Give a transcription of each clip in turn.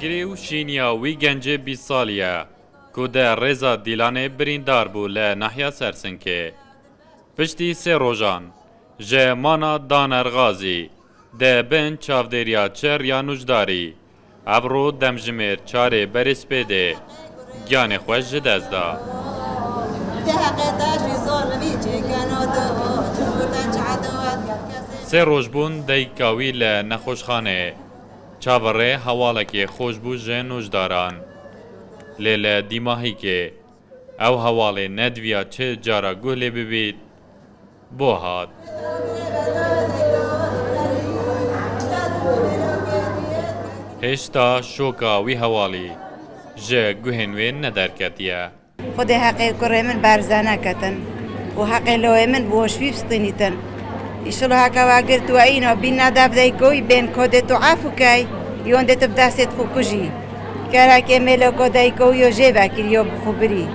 گریو شینیا وی گنج 20 سالیه کو د رضا دیلانې بریندار بو له ناحیه سرسنکې پشتي سه روزان جمانا دانرغازی د بن چاودریا چر یا نوجداری ابرو دمجمیر چاره برس بده گیان خوش دزدا سه روز بون دیکاوی له نخوشخانه چاوەڕێ هەواڵێکی خۆش بوو ژێن وژداران لێ لە دیماهیکێ ئەو هەواڵێ نەدویا چ جارە گوه لێ ببیت بۆ هات. هێشتا شۆکا وی هەواڵی ژە گوهێن وێن نەدەرکەتیە خودی حەقی کوڕێ من بارزانەکەتن و حەقی لەوەی من بۆشوی بستینیتن. شلو هكا وقلت وين بينا داف ذيكوي بين كودي تعافوكاي يون دي تبدا سيت فوكوجي كراكي ميلو كودايكو يو جيبا كيليو بخبري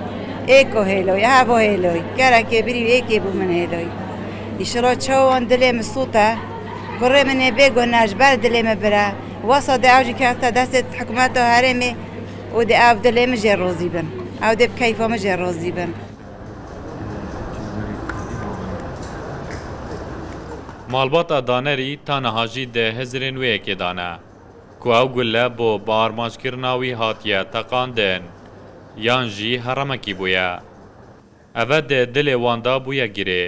ايكو هيلو يا هابو هيلو كراكي بري ايكي بو من هيلو يشرو تشو وان دلي مسوطة قرر من ابيقو ناج بار دلي مبرا وصو دي اوجي كانت داست حكوماتو هارمي ودي اوف دلي مجير روزي بن او دي بكيفو مجير Malbata danerî taniha jî di hezirên wê yekê dane ku ew gule bo barmajkirina wî hatiye teqandin yan jî heremekî bûye. Eve de dilê wan da bûye girê,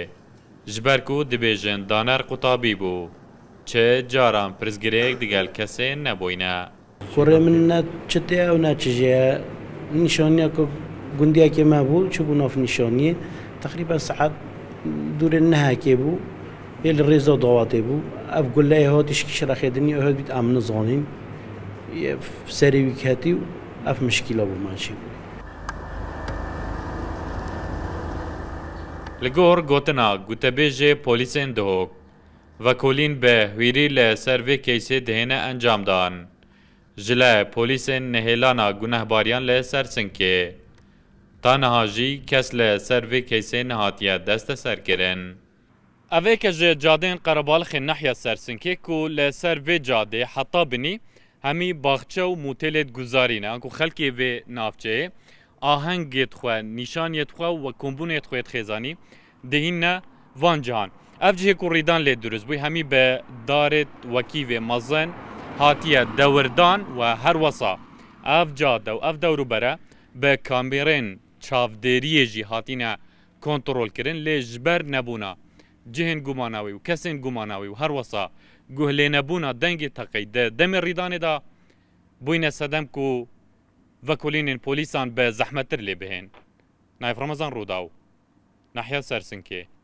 ji ber ku dibêjin daner qutabî bû. Çi caran pirzgirêyek digel kesên nebûyne. Korê min ne çitê ew ne çijê nîşaniya ku gundiyekê me bû çi bû nav nîşaniyê texrîben saet dûrê nehekê bû ال ریزا دعوتی بو اف گله هاتش کی شرخ دنی هات بیت امن زانین سری وکتی و اف مشکل بو ماشی لگور گوتنا گوتبیج پولیسین دهوک و کولین به ویری ل سروی کیسی دهنه انجام دان جله پولیسین نهلانا گنهباریان ل سرسنکه تنها جی کس ل سروی کیسی نهاتیه دست سر کرن اوه که جه جادین قربالخ نحیا سرسنکه کو لسر و جاده حتا بنی همی باغچه و موتلت گزارینه انکو خلکی و نافچه آهنگیت خواه نشانیت خواه و کنبونیت خواه خیزانی دهین نه وان جهان اف جه کو ریدان لی درست بوی همی به دارت وکی و مزن هاتیه دوردان و هر وصا اف جاده و اف دورو بره به کامبرین چافدریه جی هاتینه کنترل کرن لی جبر نبونه cihên gumanawî û kesên gumanawî û herwesa guhlênebûna dengê teqey di demê rîdanê da bûyne sedem ku vekolînên polîsan bi zehmetir lê bihên. Nayf Remezan Rûdaw, Nahya Sersinkê.